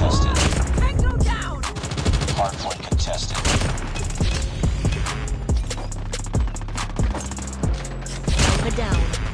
contested. Hard point contested. Alpha down.